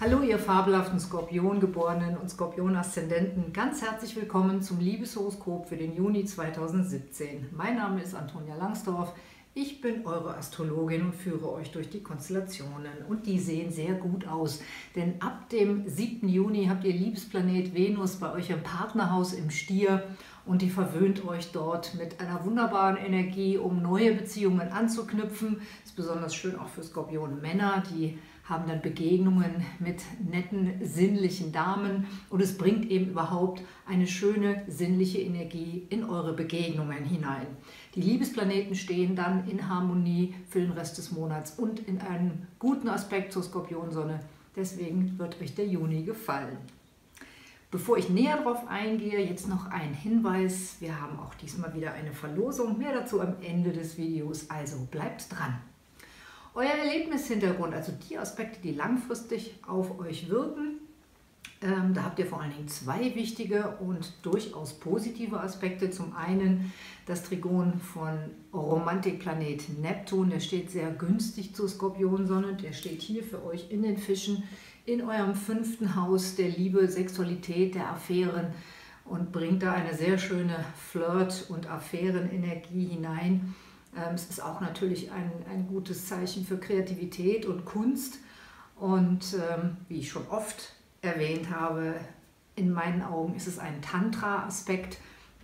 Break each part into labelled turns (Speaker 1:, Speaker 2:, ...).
Speaker 1: Hallo, ihr fabelhaften Skorpiongeborenen und Skorpion-Aszendenten. Ganz herzlich willkommen zum Liebeshoroskop für den Juni 2017. Mein Name ist Antonia Langsdorf. Ich bin eure Astrologin und führe euch durch die Konstellationen. Und die sehen sehr gut aus, denn ab dem 7. Juni habt ihr Liebesplanet Venus bei euch im Partnerhaus im Stier und die verwöhnt euch dort mit einer wunderbaren Energie, um neue Beziehungen anzuknüpfen. Ist besonders schön auch für Skorpion Männer, die haben dann Begegnungen mit netten, sinnlichen Damen und es bringt eben überhaupt eine schöne, sinnliche Energie in eure Begegnungen hinein. Die Liebesplaneten stehen dann in Harmonie für den Rest des Monats und in einem guten Aspekt zur Skorpionsonne. Deswegen wird euch der Juni gefallen. Bevor ich näher darauf eingehe, jetzt noch ein Hinweis. Wir haben auch diesmal wieder eine Verlosung. Mehr dazu am Ende des Videos, also bleibt dran. Euer Erlebnishintergrund, also die Aspekte, die langfristig auf euch wirken, ähm, da habt ihr vor allen Dingen zwei wichtige und durchaus positive Aspekte. Zum einen das Trigon von Romantikplanet Neptun, der steht sehr günstig zur Skorpionsonne, der steht hier für euch in den Fischen, in eurem fünften Haus der Liebe, Sexualität, der Affären und bringt da eine sehr schöne Flirt- und Affärenenergie hinein. Ähm, es ist auch natürlich ein, ein gutes Zeichen für Kreativität und Kunst. Und ähm, wie ich schon oft erwähnt habe, in meinen Augen ist es ein Tantra-Aspekt,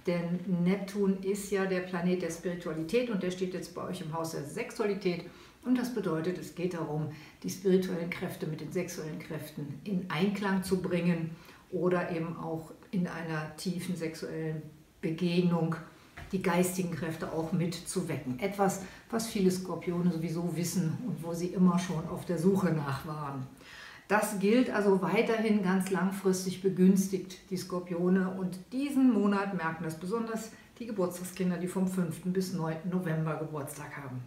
Speaker 1: denn Neptun ist ja der Planet der Spiritualität und der steht jetzt bei euch im Haus der Sexualität. Und das bedeutet, es geht darum, die spirituellen Kräfte mit den sexuellen Kräften in Einklang zu bringen oder eben auch in einer tiefen sexuellen Begegnung die geistigen Kräfte auch mitzuwecken. Etwas, was viele Skorpione sowieso wissen und wo sie immer schon auf der Suche nach waren. Das gilt also weiterhin ganz langfristig begünstigt die Skorpione und diesen Monat merken das besonders die Geburtstagskinder, die vom 5. bis 9. November Geburtstag haben.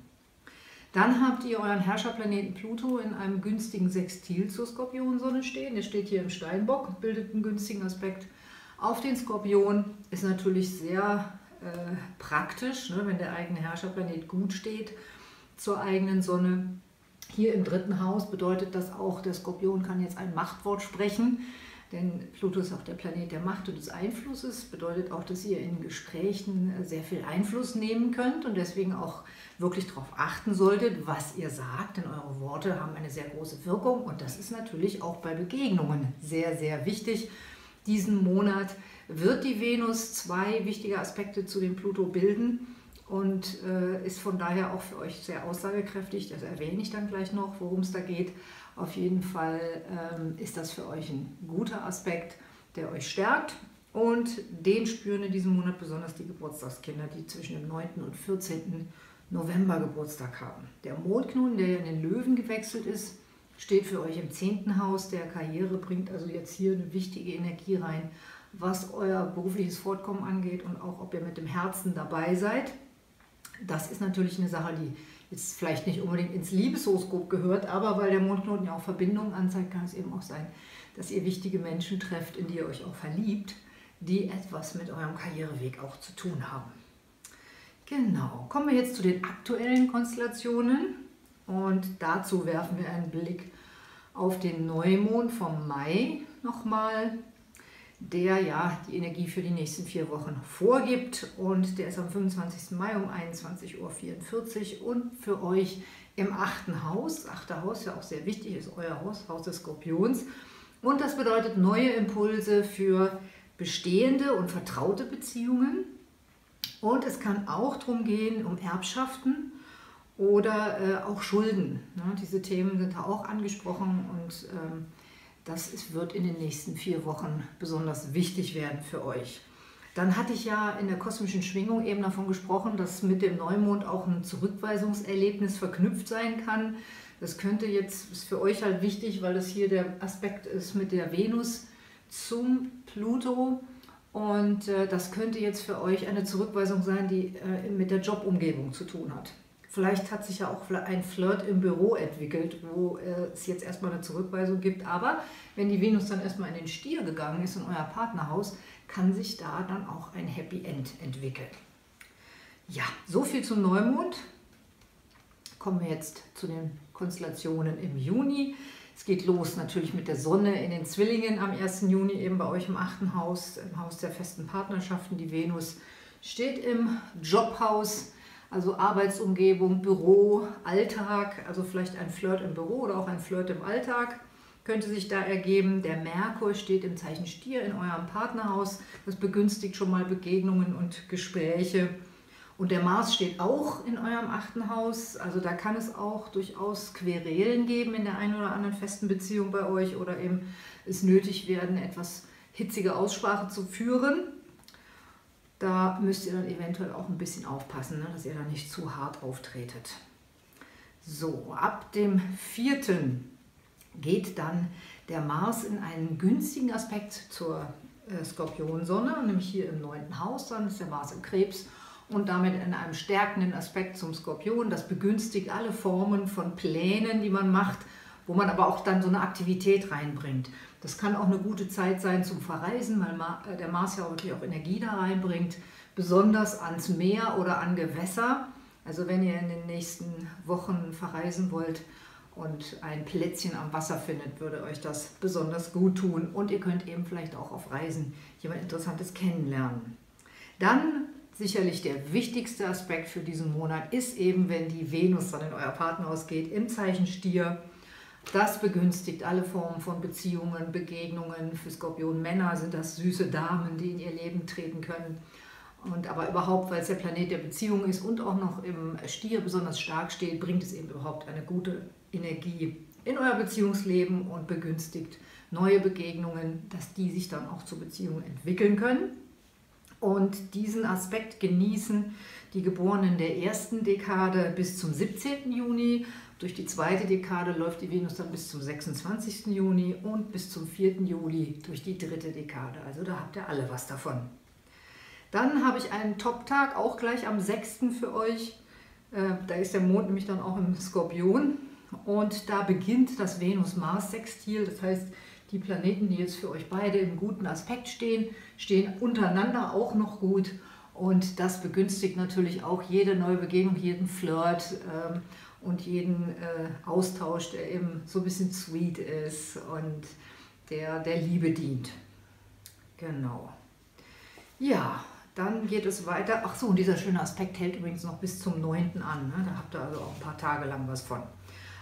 Speaker 1: Dann habt ihr euren Herrscherplaneten Pluto in einem günstigen Sextil zur Skorpionsonne stehen. Der steht hier im Steinbock, bildet einen günstigen Aspekt auf den Skorpion. Ist natürlich sehr äh, praktisch, ne, wenn der eigene Herrscherplanet gut steht zur eigenen Sonne. Hier im dritten Haus bedeutet das auch, der Skorpion kann jetzt ein Machtwort sprechen, denn Pluto ist auch der Planet der Macht und des Einflusses. Bedeutet auch, dass ihr in Gesprächen sehr viel Einfluss nehmen könnt und deswegen auch wirklich darauf achten solltet, was ihr sagt, denn eure Worte haben eine sehr große Wirkung und das ist natürlich auch bei Begegnungen sehr, sehr wichtig. Diesen Monat wird die Venus zwei wichtige Aspekte zu dem Pluto bilden und äh, ist von daher auch für euch sehr aussagekräftig. Das erwähne ich dann gleich noch, worum es da geht. Auf jeden Fall ähm, ist das für euch ein guter Aspekt, der euch stärkt. Und den spüren in diesem Monat besonders die Geburtstagskinder, die zwischen dem 9. und 14. November Geburtstag haben. Der Mondknoten, der ja in den Löwen gewechselt ist, steht für euch im 10. Haus der Karriere, bringt also jetzt hier eine wichtige Energie rein, was euer berufliches Fortkommen angeht und auch ob ihr mit dem Herzen dabei seid. Das ist natürlich eine Sache, die jetzt vielleicht nicht unbedingt ins Liebeshoroskop gehört, aber weil der Mondknoten ja auch Verbindungen anzeigt, kann es eben auch sein, dass ihr wichtige Menschen trefft, in die ihr euch auch verliebt, die etwas mit eurem Karriereweg auch zu tun haben. Genau, kommen wir jetzt zu den aktuellen Konstellationen und dazu werfen wir einen Blick auf den Neumond vom Mai nochmal der ja die Energie für die nächsten vier Wochen vorgibt. Und der ist am 25. Mai um 21.44 Uhr und für euch im achten Haus. Achte Haus ja auch sehr wichtig, ist euer Haus, Haus des Skorpions. Und das bedeutet neue Impulse für bestehende und vertraute Beziehungen. Und es kann auch darum gehen, um Erbschaften oder äh, auch Schulden. Ne? Diese Themen sind da auch angesprochen und ähm, das ist, wird in den nächsten vier Wochen besonders wichtig werden für euch. Dann hatte ich ja in der kosmischen Schwingung eben davon gesprochen, dass mit dem Neumond auch ein Zurückweisungserlebnis verknüpft sein kann. Das könnte jetzt, ist für euch halt wichtig, weil das hier der Aspekt ist mit der Venus zum Pluto. Und äh, das könnte jetzt für euch eine Zurückweisung sein, die äh, mit der Jobumgebung zu tun hat. Vielleicht hat sich ja auch ein Flirt im Büro entwickelt, wo äh, es jetzt erstmal eine Zurückweisung gibt. Aber wenn die Venus dann erstmal in den Stier gegangen ist, in euer Partnerhaus, kann sich da dann auch ein Happy End entwickeln. Ja, so viel zum Neumond. Kommen wir jetzt zu den Konstellationen im Juni. Es geht los natürlich mit der Sonne in den Zwillingen am 1. Juni, eben bei euch im achten Haus, im Haus der festen Partnerschaften. Die Venus steht im Jobhaus, also Arbeitsumgebung, Büro, Alltag, also vielleicht ein Flirt im Büro oder auch ein Flirt im Alltag könnte sich da ergeben. Der Merkur steht im Zeichen Stier in eurem Partnerhaus. Das begünstigt schon mal Begegnungen und Gespräche. Und der Mars steht auch in eurem achten Haus, also da kann es auch durchaus Querelen geben in der einen oder anderen festen Beziehung bei euch oder eben es nötig werden, etwas hitzige Aussprache zu führen. Da müsst ihr dann eventuell auch ein bisschen aufpassen, ne, dass ihr da nicht zu hart auftretet. So, ab dem 4. geht dann der Mars in einen günstigen Aspekt zur äh, Skorpionsonne, nämlich hier im 9. Haus, dann ist der Mars im Krebs und damit in einem stärkenden Aspekt zum Skorpion. Das begünstigt alle Formen von Plänen, die man macht, wo man aber auch dann so eine Aktivität reinbringt. Das kann auch eine gute Zeit sein zum Verreisen, weil äh, der Mars ja wirklich auch Energie da reinbringt, besonders ans Meer oder an Gewässer. Also wenn ihr in den nächsten Wochen verreisen wollt und ein Plätzchen am Wasser findet, würde euch das besonders gut tun. Und ihr könnt eben vielleicht auch auf Reisen jemand Interessantes kennenlernen. Dann Sicherlich der wichtigste Aspekt für diesen Monat ist eben, wenn die Venus dann in euer Partnerhaus geht, im Zeichen Stier. Das begünstigt alle Formen von Beziehungen, Begegnungen. Für Skorpion Männer sind das süße Damen, die in ihr Leben treten können. Und aber überhaupt, weil es der Planet der Beziehung ist und auch noch im Stier besonders stark steht, bringt es eben überhaupt eine gute Energie in euer Beziehungsleben und begünstigt neue Begegnungen, dass die sich dann auch zu Beziehungen entwickeln können. Und diesen Aspekt genießen die Geborenen der ersten Dekade bis zum 17. Juni. Durch die zweite Dekade läuft die Venus dann bis zum 26. Juni und bis zum 4. Juli durch die dritte Dekade. Also da habt ihr alle was davon. Dann habe ich einen Top-Tag, auch gleich am 6. für euch. Äh, da ist der Mond nämlich dann auch im Skorpion. Und da beginnt das Venus-Mars-Sextil. Das heißt, die Planeten, die jetzt für euch beide im guten Aspekt stehen, stehen untereinander auch noch gut. Und das begünstigt natürlich auch jede neue Begegnung, jeden Flirt ähm, und jeden äh, Austausch, der eben so ein bisschen sweet ist und der der Liebe dient. Genau. Ja, dann geht es weiter. Ach so, und dieser schöne Aspekt hält übrigens noch bis zum 9. an. Ne? Da habt ihr also auch ein paar Tage lang was von.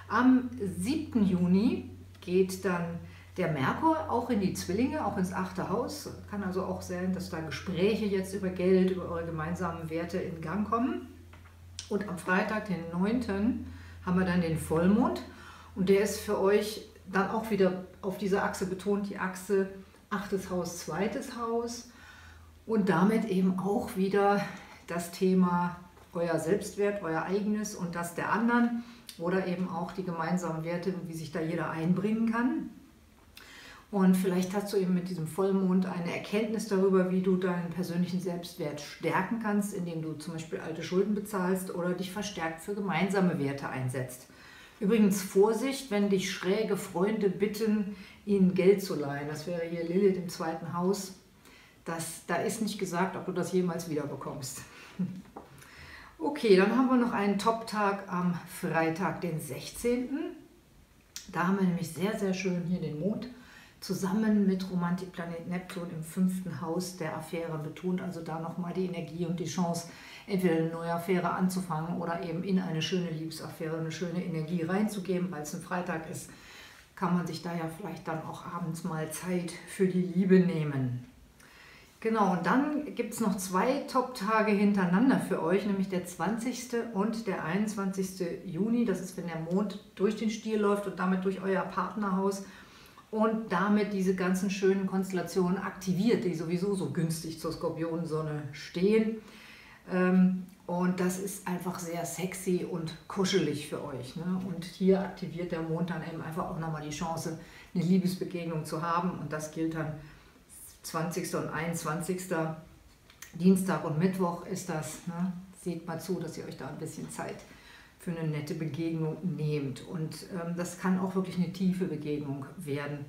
Speaker 1: Am 7. Juni geht dann der Merkur auch in die Zwillinge, auch ins achte Haus. Kann also auch sein, dass da Gespräche jetzt über Geld, über eure gemeinsamen Werte in Gang kommen. Und am Freitag, den 9., haben wir dann den Vollmond. Und der ist für euch dann auch wieder auf dieser Achse betont, die Achse achtes Haus, zweites Haus. Und damit eben auch wieder das Thema euer Selbstwert, euer eigenes und das der anderen oder eben auch die gemeinsamen Werte, wie sich da jeder einbringen kann. Und vielleicht hast du eben mit diesem Vollmond eine Erkenntnis darüber, wie du deinen persönlichen Selbstwert stärken kannst, indem du zum Beispiel alte Schulden bezahlst oder dich verstärkt für gemeinsame Werte einsetzt. Übrigens Vorsicht, wenn dich schräge Freunde bitten, ihnen Geld zu leihen. Das wäre hier Lilith im zweiten Haus. Das, da ist nicht gesagt, ob du das jemals wiederbekommst. Okay, dann haben wir noch einen Top-Tag am Freitag, den 16. Da haben wir nämlich sehr, sehr schön hier den Mond zusammen mit Romantikplanet Neptun im fünften Haus der Affäre betont also da nochmal die Energie und die Chance, entweder eine neue Affäre anzufangen oder eben in eine schöne Liebesaffäre eine schöne Energie reinzugeben, weil es ein Freitag ist, kann man sich da ja vielleicht dann auch abends mal Zeit für die Liebe nehmen. Genau, und dann gibt es noch zwei Top-Tage hintereinander für euch, nämlich der 20. und der 21. Juni. Das ist, wenn der Mond durch den Stier läuft und damit durch euer Partnerhaus und damit diese ganzen schönen Konstellationen aktiviert, die sowieso so günstig zur Skorpionsonne stehen. Ähm, und das ist einfach sehr sexy und kuschelig für euch. Ne? Und hier aktiviert der Mond dann eben einfach auch nochmal die Chance, eine Liebesbegegnung zu haben. Und das gilt dann 20. und 21. Dienstag und Mittwoch ist das. Ne? Seht mal zu, dass ihr euch da ein bisschen Zeit für eine nette Begegnung nehmt. Und ähm, das kann auch wirklich eine tiefe Begegnung werden,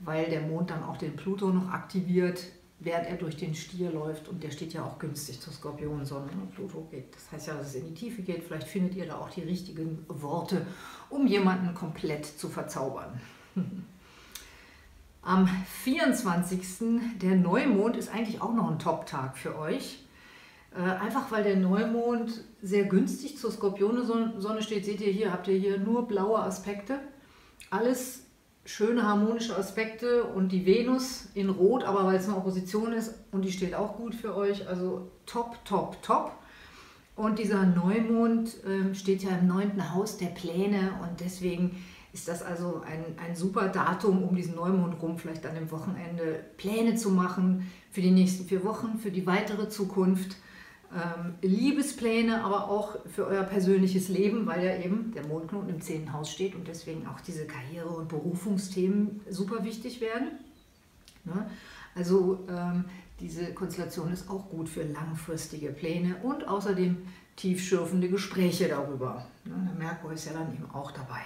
Speaker 1: weil der Mond dann auch den Pluto noch aktiviert, während er durch den Stier läuft. Und der steht ja auch günstig zur Skorpionsonne. Und Pluto geht. Das heißt ja, dass es in die Tiefe geht. Vielleicht findet ihr da auch die richtigen Worte, um jemanden komplett zu verzaubern. Am 24. der Neumond ist eigentlich auch noch ein Top-Tag für euch. Äh, einfach weil der Neumond sehr günstig zur Skorpione-Sonne steht. Seht ihr hier, habt ihr hier nur blaue Aspekte. Alles schöne harmonische Aspekte und die Venus in Rot, aber weil es eine Opposition ist und die steht auch gut für euch. Also top, top, top. Und dieser Neumond äh, steht ja im neunten Haus der Pläne und deswegen ist das also ein, ein super Datum, um diesen Neumond rum vielleicht dann im Wochenende Pläne zu machen für die nächsten vier Wochen, für die weitere Zukunft ähm, Liebespläne, aber auch für euer persönliches Leben, weil ja eben der Mondknoten im 10. Haus steht und deswegen auch diese Karriere- und Berufungsthemen super wichtig werden. Ne? Also ähm, diese Konstellation ist auch gut für langfristige Pläne und außerdem tiefschürfende Gespräche darüber. Ne? Der Merkur ist ja dann eben auch dabei.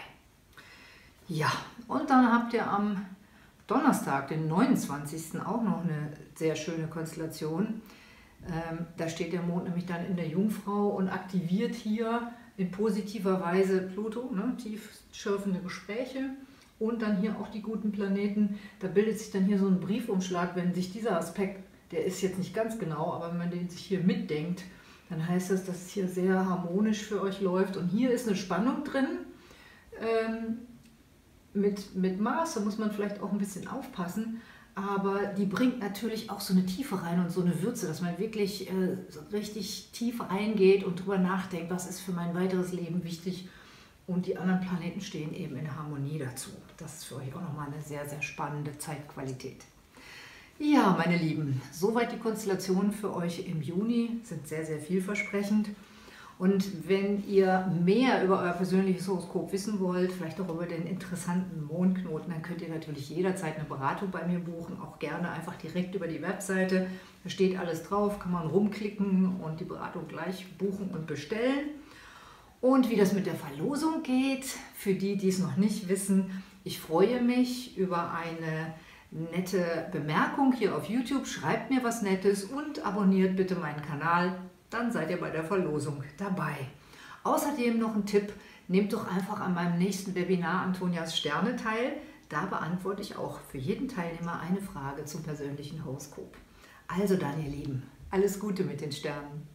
Speaker 1: Ja, und dann habt ihr am Donnerstag, den 29. auch noch eine sehr schöne Konstellation. Ähm, da steht der Mond nämlich dann in der Jungfrau und aktiviert hier in positiver Weise Pluto, ne, tief schürfende Gespräche und dann hier auch die guten Planeten. Da bildet sich dann hier so ein Briefumschlag, wenn sich dieser Aspekt, der ist jetzt nicht ganz genau, aber wenn man den sich hier mitdenkt, dann heißt das, dass es hier sehr harmonisch für euch läuft. Und hier ist eine Spannung drin. Ähm, mit, mit Mars, da muss man vielleicht auch ein bisschen aufpassen aber die bringt natürlich auch so eine Tiefe rein und so eine Würze, dass man wirklich äh, so richtig tief eingeht und drüber nachdenkt, was ist für mein weiteres Leben wichtig. Und die anderen Planeten stehen eben in Harmonie dazu. Das ist für euch auch nochmal eine sehr, sehr spannende Zeitqualität. Ja, meine Lieben, soweit die Konstellationen für euch im Juni, sind sehr, sehr vielversprechend. Und wenn ihr mehr über euer persönliches Horoskop wissen wollt, vielleicht auch über den interessanten Mondknoten, dann könnt ihr natürlich jederzeit eine Beratung bei mir buchen, auch gerne einfach direkt über die Webseite. Da steht alles drauf, kann man rumklicken und die Beratung gleich buchen und bestellen. Und wie das mit der Verlosung geht, für die, die es noch nicht wissen, ich freue mich über eine nette Bemerkung hier auf YouTube. Schreibt mir was Nettes und abonniert bitte meinen Kanal dann seid ihr bei der Verlosung dabei. Außerdem noch ein Tipp, nehmt doch einfach an meinem nächsten Webinar Antonias Sterne teil. Da beantworte ich auch für jeden Teilnehmer eine Frage zum persönlichen Horoskop. Also dann, ihr Lieben, alles Gute mit den Sternen.